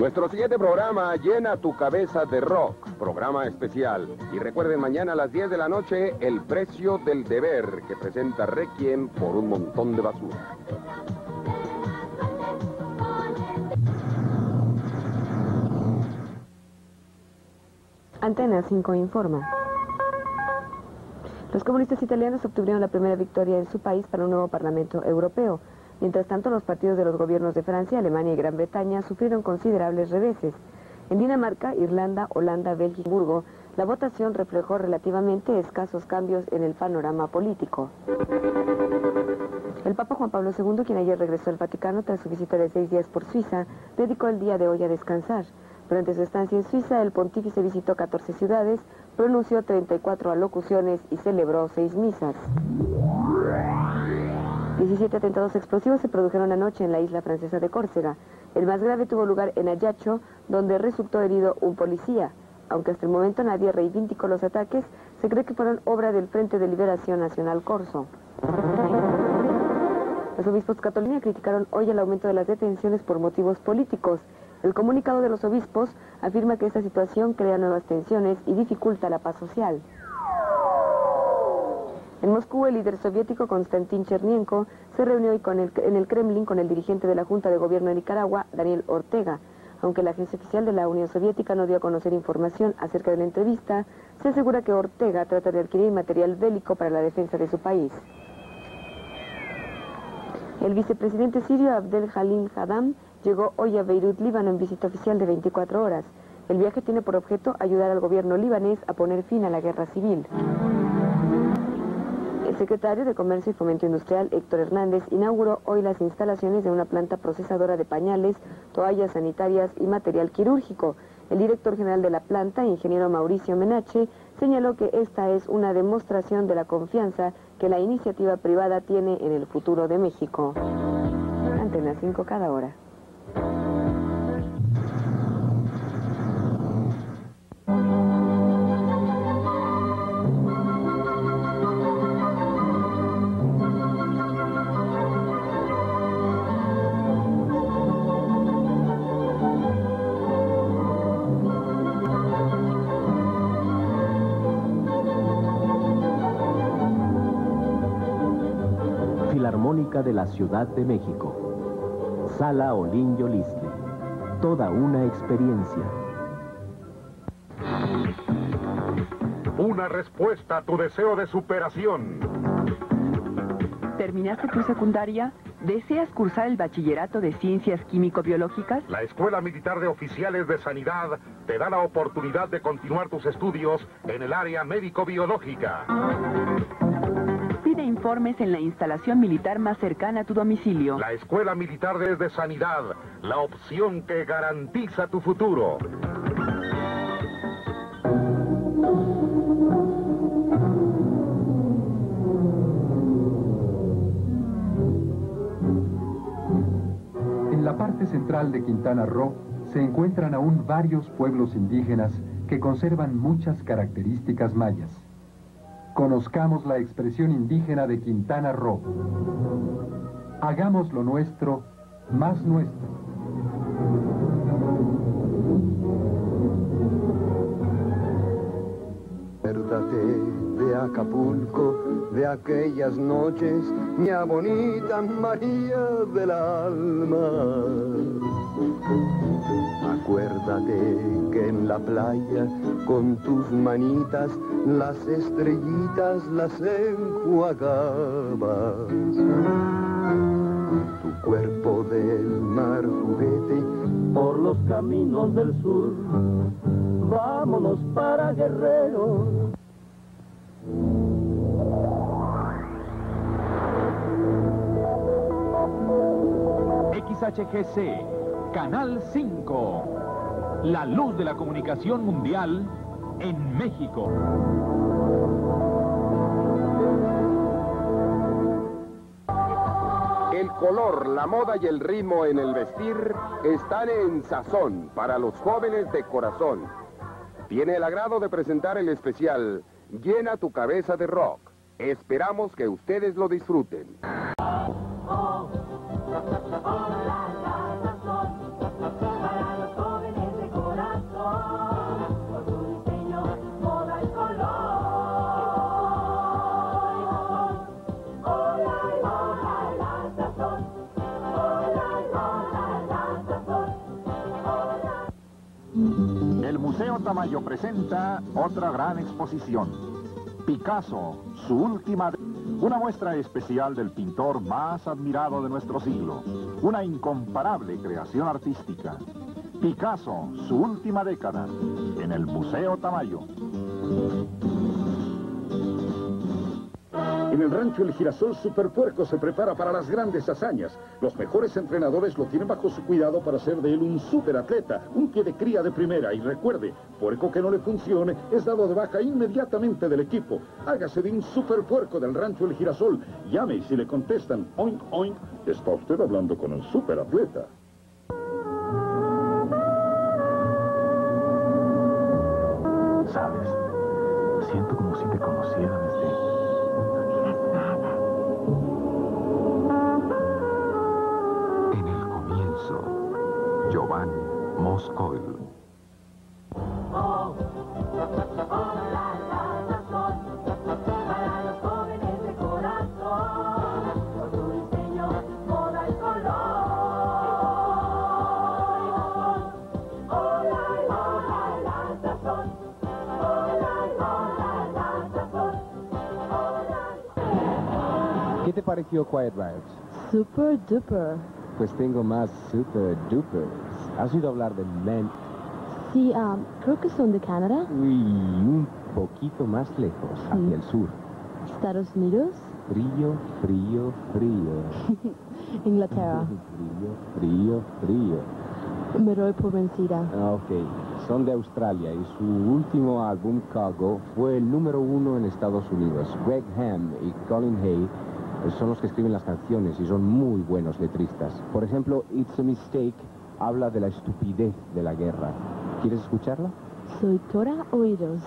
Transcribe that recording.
Nuestro siguiente programa llena tu cabeza de rock, programa especial. Y recuerden mañana a las 10 de la noche el precio del deber que presenta Requiem por un montón de basura. Antena 5 informa. Los comunistas italianos obtuvieron la primera victoria en su país para un nuevo Parlamento Europeo. Mientras tanto, los partidos de los gobiernos de Francia, Alemania y Gran Bretaña sufrieron considerables reveses. En Dinamarca, Irlanda, Holanda, Bélgica y Burgo, la votación reflejó relativamente escasos cambios en el panorama político. El Papa Juan Pablo II, quien ayer regresó al Vaticano tras su visita de seis días por Suiza, dedicó el día de hoy a descansar. Durante su estancia en Suiza, el pontífice visitó 14 ciudades, pronunció 34 alocuciones y celebró seis misas. 17 atentados explosivos se produjeron anoche en la isla francesa de Córcega. El más grave tuvo lugar en Ayacho, donde resultó herido un policía. Aunque hasta el momento nadie reivindicó los ataques, se cree que fueron obra del Frente de Liberación Nacional Corso. Los obispos católicos criticaron hoy el aumento de las detenciones por motivos políticos. El comunicado de los obispos afirma que esta situación crea nuevas tensiones y dificulta la paz social. En Moscú, el líder soviético Konstantin Chernienko se reunió hoy en el Kremlin con el dirigente de la Junta de Gobierno de Nicaragua, Daniel Ortega. Aunque la agencia oficial de la Unión Soviética no dio a conocer información acerca de la entrevista, se asegura que Ortega trata de adquirir material bélico para la defensa de su país. El vicepresidente sirio Abdel Halim Haddam llegó hoy a Beirut, Líbano, en visita oficial de 24 horas. El viaje tiene por objeto ayudar al gobierno libanés a poner fin a la guerra civil. Secretario de Comercio y Fomento Industrial, Héctor Hernández, inauguró hoy las instalaciones de una planta procesadora de pañales, toallas sanitarias y material quirúrgico. El director general de la planta, ingeniero Mauricio Menache, señaló que esta es una demostración de la confianza que la iniciativa privada tiene en el futuro de México. Antena 5 cada hora. De la Ciudad de México. Sala Olin Yolisli. Toda una experiencia. Una respuesta a tu deseo de superación. ¿Terminaste tu secundaria? ¿Deseas cursar el bachillerato de ciencias químico-biológicas? La Escuela Militar de Oficiales de Sanidad te da la oportunidad de continuar tus estudios en el área médico-biológica informes en la instalación militar más cercana a tu domicilio. La Escuela Militar de Sanidad, la opción que garantiza tu futuro. En la parte central de Quintana Roo se encuentran aún varios pueblos indígenas que conservan muchas características mayas. Conozcamos la expresión indígena de Quintana Roo. Hagamos lo nuestro más nuestro. Acapulco, de aquellas noches, mi bonita María del alma. Acuérdate que en la playa con tus manitas las estrellitas las enjuagabas. Tu cuerpo del mar juguete por los caminos del sur. Vámonos para Guerrero. XHGC Canal 5, la luz de la comunicación mundial en México. El color, la moda y el ritmo en el vestir están en sazón para los jóvenes de corazón. Tiene el agrado de presentar el especial Llena tu cabeza de rock. Esperamos que ustedes lo disfruten. Tamayo presenta otra gran exposición. Picasso, su última... Una muestra especial del pintor más admirado de nuestro siglo. Una incomparable creación artística. Picasso, su última década, en el Museo Tamayo. En el rancho El Girasol, Superpuerco se prepara para las grandes hazañas. Los mejores entrenadores lo tienen bajo su cuidado para hacer de él un superatleta, un pie de cría de primera. Y recuerde, puerco que no le funcione es dado de baja inmediatamente del equipo. Hágase de un Superpuerco del rancho El Girasol. Llame y si le contestan, oink, oink, está usted hablando con el superatleta. ¿Sabes? Siento como si te conociera Moscoil. ¿Qué te pareció Quiet Riot? Super duper. Pues tengo más super duper. ¿Has oído hablar de Ment? Sí, um, creo que son de Canadá. Uy, un poquito más lejos, hacia el sur. Estados Unidos. Frío, frío, frío. Inglaterra. frío, frío, frío. Me doy por vencida. Ah, Ok, son de Australia y su último álbum, Cargo, fue el número uno en Estados Unidos. Greg Ham y Colin Hay son los que escriben las canciones y son muy buenos letristas. Por ejemplo, It's a Mistake habla de la estupidez de la guerra. ¿Quieres escucharla? Soy toda oídos.